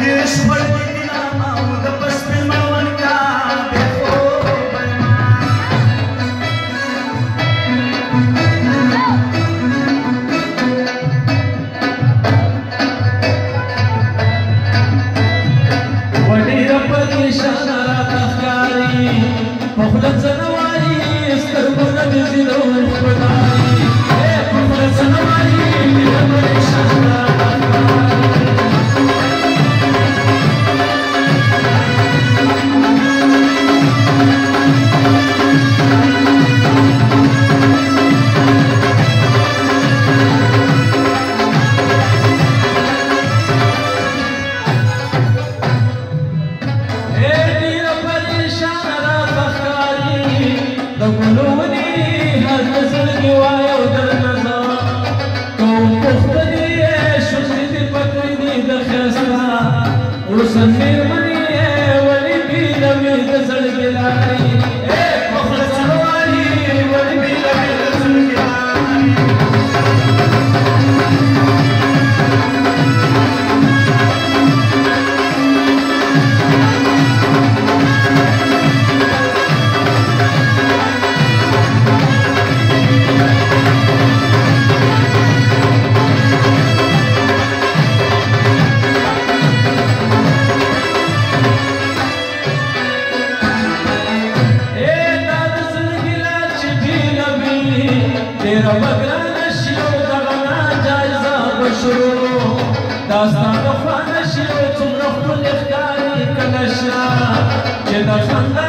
Deus, isso Deus, وسنير مني ولي بي لم يدسل بلاني ډېر بګران شي او دغه ناجایزه به شروع دا ستا د خوانه شي او څومره ښکلې ښکاري کله شا چې د خندا